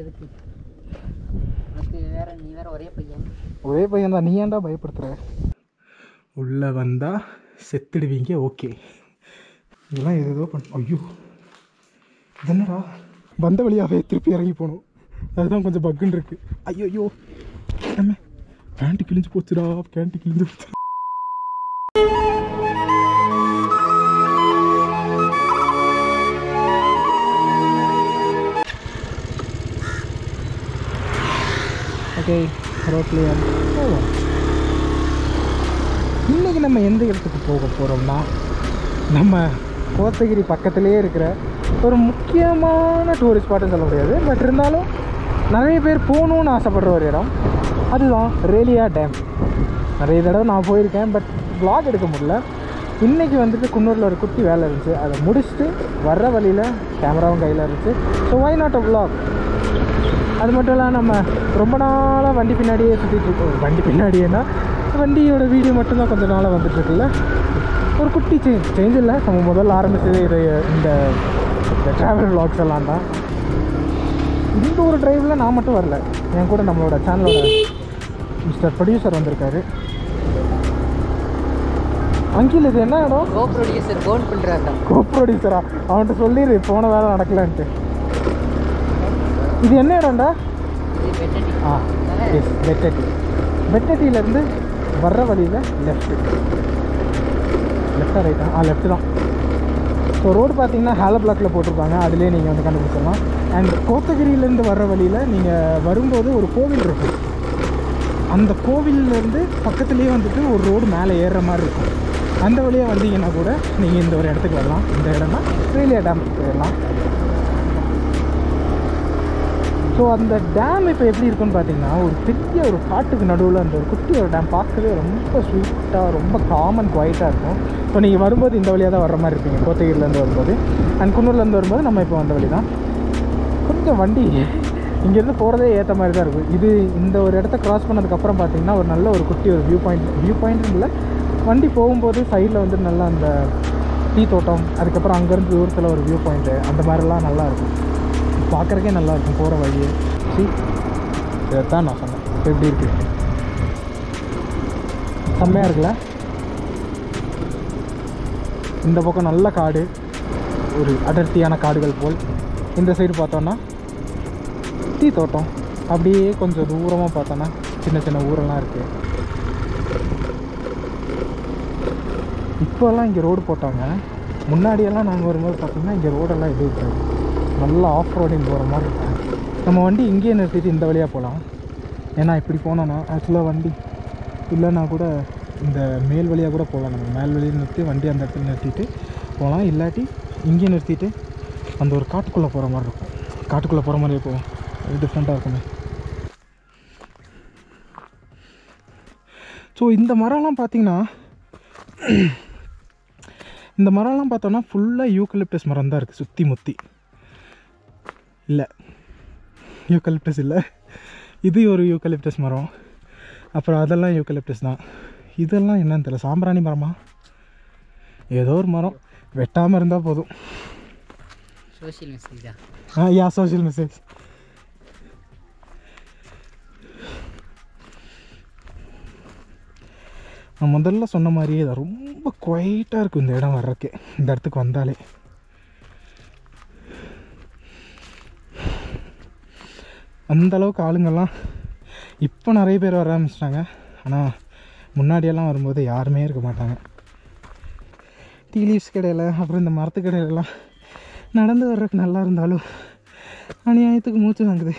எதுக்கு? உனக்கு வேற நீ வேற ஒரே பையன். ஒரே பையன் தான் நீ ஏன்டா பயப்படுத்துற? உள்ளே வந்தால் செத்துடுவீங்க ஓகே. இதெல்லாம் ஏதோ பண்ண ஐயோ. என்னடா வந்த வழியாகவே திருப்பி இறங்கி போகணும் அதுதான் கொஞ்சம் பக்குன்னு இருக்கு. ஐயோ ஐயோ நம்ம பேண்ட்டு கிழிஞ்சு போச்சுடா பேண்ட்டு கிழிஞ்சு போச்சு. ரோட்லேயே போவோம் இன்றைக்கி நம்ம எந்த இடத்துக்கு போக போகிறோம்னா நம்ம கோத்தகிரி பக்கத்துலேயே இருக்கிற ஒரு முக்கியமான டூரிஸ்ட் ஸ்பாட்டுன்னு சொல்ல முடியாது. பட் இருந்தாலும் நிறைய பேர் போகணுன்னு ஆசைப்படுற ஒரு இடம். அதுதான் ரேலியா டேம். நிறைய தடவை நான் போயிருக்கேன் பட் vlog எடுக்க முடியல. இன்றைக்கி வந்துட்டு குன்னூரில் ஒரு குட்டி வேலை இருந்துச்சு. அதை முடிச்சுட்டு வர்ற வழியில் கேமராவும் கையில் இருந்துச்சு. So why not a vlog? அது மட்டும் இல்லாமல் நம்ம ரொம்ப நாளாக வண்டி பின்னாடியே சுற்றிட்டு இருக்கோம். வண்டி பின்னாடியேனா வண்டியோட வீடியோ மட்டும்தான் கொஞ்சம் நாளாக வந்துட்டுருக்குல்ல ஒரு குட்டி சேஞ்ச் சேஞ்ச் இல்லை. நம்ம முதல்ல ஆரம்பிச்சது இது இந்த இந்த ட்ராவல் vlogs எல்லாம் தான். இந்த ஒரு டிரைவில் நான் மட்டும் வரல. என் கூட நம்மளோட சேனலோட மிஸ்டர் ப்ரொடியூசர் வந்திருக்காரு. அங்கிள் இது என்ன இடம்? கோ ப்ரொடியூசர் கோன் பண்ணுறாருடா கோ ப்ரொடியூசரா அவன்கிட்ட சொல்லிடு போன வேலை நடக்கலன்ட்டு. இது என்ன இடம்டா? ஆ எஸ் பெட்டட்டி பெட்டட்டியிலேருந்து வர்ற வழியில் லெஃப்ட்டு லெஃப்டா ரைட்டா ஆ? லெஃப்ட் தான். ஸோ ரோடு பார்த்தீங்கன்னா ஹேல பிளாக்ல போட்டிருப்பாங்க. அதுலேயே நீங்கள் வந்து கண்டுபிடிச்சிடலாம். அண்ட் கோத்தகிரியிலேருந்து வர்ற வழியில் நீங்கள் வரும்போது ஒரு கோவில் இருக்கும். அந்த கோவில்லேருந்து பக்கத்துலேயே வந்துட்டு ஒரு ரோடு மேலே ஏறுற மாதிரி இருக்கும். அந்த வழியாக வந்தீங்கன்னா கூட நீங்கள் இந்த ஒரு இடத்துக்கு வரலாம். இந்த இடம்னா ரேலியா டேமுக்கு போயிடலாம் ஸோ அந்த டேம் இப்போ எப்படி இருக்குன்னு பார்த்தீங்கன்னா ஒரு பெரிய ஒரு காட்டுக்கு நடுவில் அந்த ஒரு குட்டி ஒரு டேம் பார்க்கவே ரொம்ப ஸ்வீட்டாக ரொம்ப காமன் குவைட்டாக இருக்கும். ஸோ நீங்கள் வரும்போது இந்த வழியாக தான் வர மாதிரி இருப்பீங்க. கோத்தகிரிலேருந்து வரும்போது. அண்ட் குன்னூர்லேருந்து வரும்போது நம்ம இப்போ வந்த வழி தான் கொஞ்சம் வண்டி இங்கேருந்து போகிறதே ஏற்ற மாதிரி தான் இருக்கும். இது இந்த ஒரு இடத்த கிராஸ் பண்ணதுக்கப்புறம் பார்த்தீங்கன்னா ஒரு நல்ல ஒரு குட்டி ஒரு வியூ பாயிண்ட் வியூ பாயிண்ட் இல்லை. வண்டி போகும்போது சைடில் வந்து நல்லா அந்த டீ தோட்டம் அதுக்கப்புறம் அங்கேருந்து தூரத்தில் ஒரு வியூ பாயிண்ட்டு அந்த மாதிரிலாம் நல்லாயிருக்கும் பார்க்குறக்கே நல்லா இருக்கும் போகிற வழியே. சி இதைத்தான் நான் சொன்னேன். இப்போ எப்படி இருக்கு? செம்மையாக இருக்குல்ல? இந்த பக்கம் நல்ல காடு ஒரு அடர்த்தியான காடுகள் போல். இந்த சைடு பார்த்தோன்னா டீ தோட்டம். அப்படியே கொஞ்சம் தூரமாக பார்த்தோன்னா சின்ன சின்ன ஊரெல்லாம் இருக்குது இப்போல்லாம் இங்கே ரோடு போட்டாங்க. முன்னாடியெல்லாம் நாங்கள் வரும்போது பார்த்திங்கன்னா இங்கே ரோடெல்லாம் எதுவும் இருக்காது நல்லா ஆஃப் ரோடிங் போகிற மாதிரி இருக்கும் நம்ம வண்டி இங்கேயே நிறுத்திட்டு இந்த வழியாக போகலாம் ஏன்னா இப்படி போனோன்னா ஆக்சுவலாக வண்டி இல்லைன்னா கூட இந்த மேல் வழியாக கூட போகலாம். நம்ம மேல் வழியை நிறுத்தி வண்டி அந்த இடத்துல நிறுத்திட்டு போகலாம் இல்லாட்டி இங்கேயே நிறுத்திட்டு அந்த ஒரு காட்டுக்குள்ளே போகிற மாதிரி இருக்கும். காட்டுக்குள்ளே போகிற மாதிரி போவோம். அது டிஃப்ரெண்ட்டாக இருக்குமே. ஸோ இந்த மரம்லாம் பார்த்திங்கன்னா இந்த மரம்லாம் பார்த்தோன்னா ஃபுல்லாக யூக்கலிப்டஸ் மரம் தான் இருக்குது சுற்றி முற்றி இல்லை. யூக்கலிப்டஸ் இல்லை. இது ஒரு யூக்கலிப்டஸ் மரம். அப்புறம் அதெல்லாம் யூக்கலிப்டஸ் தான். இதெல்லாம் என்னன்னு தெரியல. சாம்பிராணி மரமா? ஏதோ ஒரு மரம். வெட்டாமல் இருந்தால் போதும். சோஷியல் மெசேஜா ஆ யா சோஷியல் மெசேஜ் நான் முதல்ல சொன்ன மாதிரியே ரொம்ப குவைட்டாக இருக்கும் இந்த இடம் வர்றதுக்கு. இந்த இடத்துக்கு வந்தாலே. அந்தளவுக்கு ஆளுங்கள்லாம் இப்போ நிறைய பேர் வர ஆரம்பிச்சிட்டாங்க. ஆனால் முன்னாடியெல்லாம் வரும்போது யாருமே இருக்க மாட்டாங்க. டீ லீவ்ஸ் கடையில் அப்புறம் இந்த மரத்துக்கடையிலலாம் நடந்து வர்றதுக்கு நல்லா இருந்தாலும் அநியாயத்துக்கு மூச்சு வாங்குது.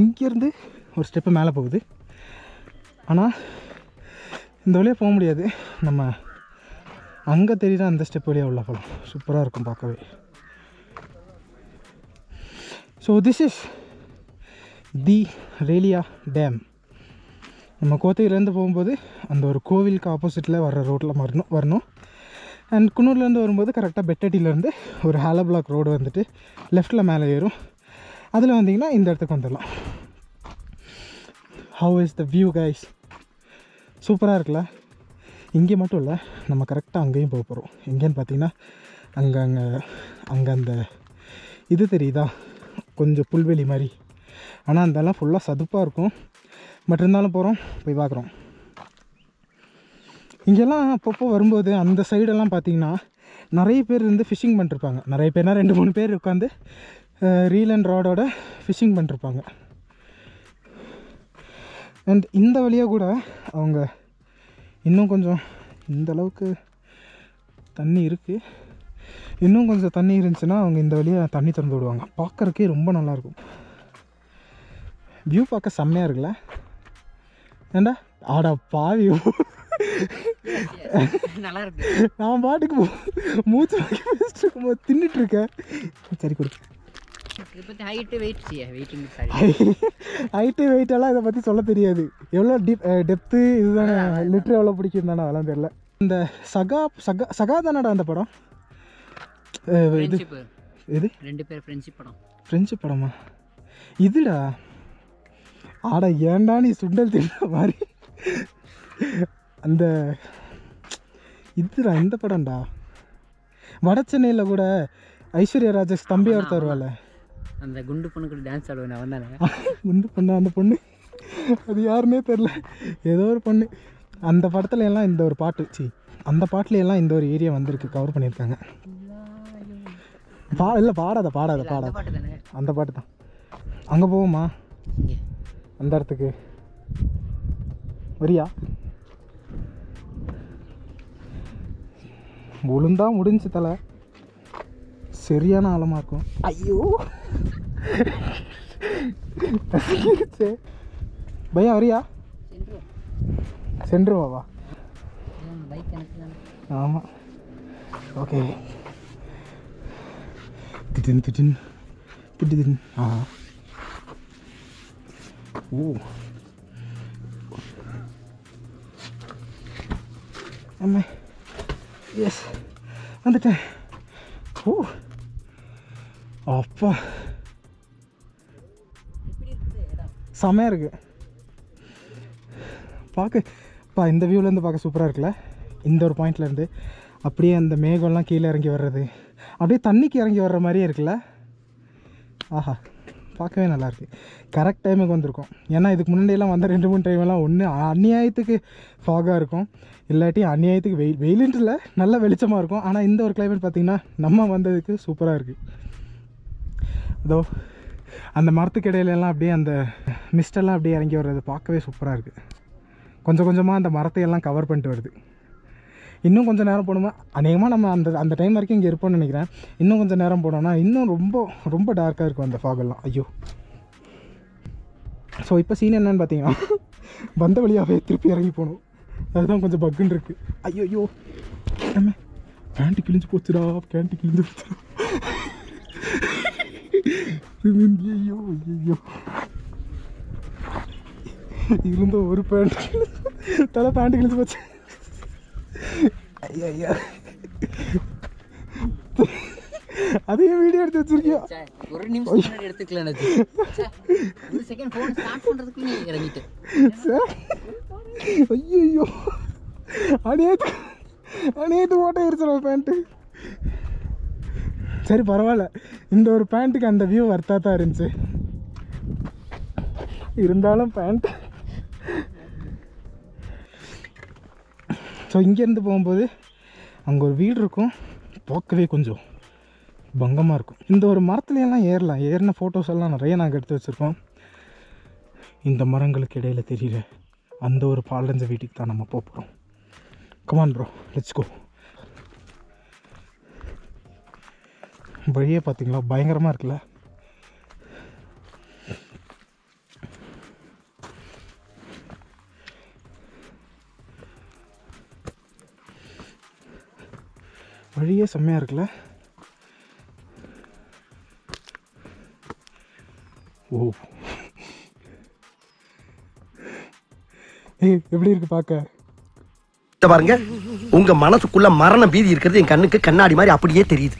இங்கேருந்து ஒரு ஸ்டெப்பு மேலே போகுது. ஆனால் இந்த வழியாக போக முடியாது. நம்ம அங்கே தெரியுற அந்த ஸ்டெப் வழியாக உள்ள போகலாம் சூப்பராக இருக்கும் பார்க்கவே. So this is the Ralia dam நம்ம கோத்தகிரிலேருந்து போகும்போது அந்த ஒரு கோவிலுக்கு ஆப்போசிட்டில் வர்ற ரோட்டில் வரணும் வரணும். அண்ட் குன்னூர்லேருந்து வரும்போது கரெக்டாக பெட்டட்டிலேருந்து ஒரு ஹேலோ பிளாக் ரோடு வந்துட்டு லெஃப்ட்டில் மேலே ஏறும். அதில் வந்தீங்கன்னா இந்த இடத்துக்கு வந்துடலாம். How is the view guys சூப்பராக இருக்குல்ல? இங்கே மட்டும் இல்லை நம்ம கரெக்டாக அங்கேயும் போக போகிறோம் எங்கேன்னு பார்த்தீங்கன்னா அங்கே அங்கே அங்கே அந்த இது தெரியுதா? கொஞ்சம் புல்வெளி மாதிரி. ஆனால் அந்தெல்லாம் ஃபுல்லாக சதுப்பாக இருக்கும். பட் இருந்தாலும் போகிறோம் போய் பார்க்குறோம். இங்கெல்லாம் அப்பப்போ வரும்போது அந்த சைடெல்லாம் பார்த்தீங்கன்னா நிறைய பேர் இருந்து ஃபிஷிங் பண்ணிருப்பாங்க. நிறைய பேர்னா ரெண்டு மூணு பேர் உட்காந்து ரீல் அண்ட் ராடோட ஃபிஷிங் பண்ணிருப்பாங்க. அண்ட் இந்த வழியாக கூட அவங்க இன்னும் கொஞ்சம் இந்த அளவுக்கு தண்ணி இருக்குது இன்னும் கொஞ்சம் தண்ணி இருந்துச்சுன்னா அவங்க இந்த வழியாக தண்ணி திறந்து விடுவாங்க. பார்க்குறக்கே ரொம்ப நல்லாயிருக்கும் வியூ பார்க்க செம்மையாக இருக்குல்ல? ஏண்டா? ஆடா பாவி. நல்லா இருக்கு. நான் பாட்டுக்கு மூச்சு பேசிட்டு இருக்கும்போது தின்னுட்டு இருக்கேன். சரி கொடு. இதை பற்றி ஹைட்டு வெயிட் செய்ய வெயிட்டிங் சாரி ஹைட்டு வெயிட் எல்லாம் இதை பற்றி சொல்ல தெரியாது. எவ்வளோ டீப் டெப்த்து இதுதானே? லிட்ரு எவ்வளோ பிடிக்கும் தானே அதெல்லாம் தெரியல. இந்த சகா சகா சகா தானடா அந்த படம்? இது இது ரெண்டு பேர் ஃப்ரெண்ட்ஷிப் படம். ஃப்ரெஞ்சு படமா? இதுடா. ஆடா ஏன்டா நீ சுண்டல் தின்ன மாதிரி? அந்த இதுடா இந்த படம்டா. வட சென்னையில் கூட ஐஸ்வர்யா ராஜேஷ் தம்பி ஒருத்தர் வருவாள் அந்த குண்டு பொண்ணு கூட டான்ஸ் ஆடுவேன் அவன் தானே குண்டு பொண்ணு அந்த பொண்ணு? அது யாருன்னே தெரில ஏதோ ஒரு பொண்ணு. அந்த படத்துல எல்லாம் இந்த ஒரு பாட்டு சி அந்த பாட்டுல எல்லாம் இந்த ஒரு ஏரியா வந்திருக்கு கவர் பண்ணியிருக்காங்க. பா இல்லை பாடாத பாடாத பாடாத. அந்த பாட்டு தான். அங்கே போவோமா? அந்த இடத்துக்கு. வரியா? விழுந்தா முடிஞ்சு தலை. சரியான ஆழமாக இருக்கும் ஐயோ கசங்கிருச்சே. பையா வரியா சென்று சென்றுவாவா பைக் எனக்கு தானே ஆமாம் ஓகே திடின் திடின் திடின் ஆ ஓ அம்மா எஸ் வந்துட்டேன் ஓ அப்பா. செமையாக இருக்கு? பார்க்க பா இந்த வியூலேருந்து பார்க்க சூப்பராக இருக்குல்ல? இந்த ஒரு பாயிண்ட்லேருந்து அப்படியே அந்த மேகம்லாம் கீழே இறங்கி வர்றது. அப்படியே தண்ணிக்கு இறங்கி வர்ற மாதிரியே இருக்குல்ல? ஆஹா. பார்க்கவே நல்லாயிருக்கு கரெக்ட் டைமுக்கு வந்திருக்கோம். ஏன்னா இதுக்கு முன்னாடியெல்லாம் வந்த ரெண்டு மூணு டைமெல்லாம் ஒன்று அநியாயத்துக்கு ஃபாகாக இருக்கும். இல்லாட்டி அநியாயத்துக்கு வெயில் வெயிலுன்ட்டு இல்லை நல்ல வெளிச்சமாக இருக்கும். ஆனால் இந்த ஒரு கிளைமேட் பார்த்திங்கன்னா நம்ம வந்ததுக்கு சூப்பராக இருக்குது இதோ அந்த மரத்துக்கு இடையிலலாம் அப்படியே அந்த மிஸ்டெல்லாம் அப்படியே இறங்கி வர்றது பார்க்கவே சூப்பராக இருக்குது கொஞ்சம் கொஞ்சமாக அந்த மரத்தையெல்லாம் கவர் பண்ணிட்டு வருது. இன்னும் கொஞ்சம் நேரம் போனோமா அநேகமாக நம்ம அந்த அந்த டைம் வரைக்கும் இங்கே இருப்போம்னு நினைக்கிறேன். இன்னும் கொஞ்சம் நேரம் போனோம்னா இன்னும் ரொம்ப ரொம்ப டார்க்காக இருக்கும் அந்த ஃபாகெல்லாம் ஐயோ. ஸோ இப்போ சீன் என்னன்னு பார்த்தீங்கன்னா வந்த வழியாகவே திருப்பி இறங்கி போகணும் அதுதான் கொஞ்சம் பக்குன்னு இருக்குது ஐயோ ஐயோ பேண்ட்டு கிழிஞ்சு போச்சுடா பேண்ட்டு கிழிஞ்சு போச்சுடா. ஐயோ ஐயோ. இருந்த ஒரு பேண்ட் தலை பேண்ட் கிழிச்சு போச்சு. ஐயா ஐயா. அதையும் வீடியோ எடுத்து வச்சிருக்கியோ? ச்சே, ஒரு நிமிஷம் முன்னாடி எடுத்துக்கல எனக்கு ச்சே, ஒரு செகண்ட் ஃபோன் ஸ்டார்ட் பண்ணுறதுக்குள்ள நீ இறங்கிட்டு. ஐயோ அணியத்து அணியத்து ஓட்ட இருச்சுடா பேண்ட்டு சரி பரவாயில்ல. இந்த ஒரு பேண்ட்டுக்கு அந்த வியூ வர்த்தா தான் இருந்துச்சு. இருந்தாலும் பேண்ட் ஸோ இங்கேருந்து போகும்போது அங்கே ஒரு வீடு இருக்கும். பார்க்கவே கொஞ்சம் பங்கமாக இருக்கும். இந்த ஒரு மரத்துலையெல்லாம் ஏறலாம். ஏறின ஃபோட்டோஸ் எல்லாம் நிறைய நாங்கள் எடுத்து வச்சுருக்கோம். இந்த மரங்களுக்கு இடையில தெரியல. அந்த ஒரு பாலடைஞ்ச வீட்டுக்கு தான் நம்ம போக போகிறோம் கமான் ப்ரோ லெட்ஸ் கோ வழியே பார்த்தீங்களா? பயங்கரமாக இருக்குல்ல? வழியே செம்மையாக இருக்குல்ல? ஓ. ஏய் எப்படி இருக்கு பார்க்க பாருங்க. உங்க மனசுக்குள்ள மரண பீதி இருக்கிறது என் கண்ணுக்கு கண்ணாடி மாதிரி அப்படியே தெரியுது.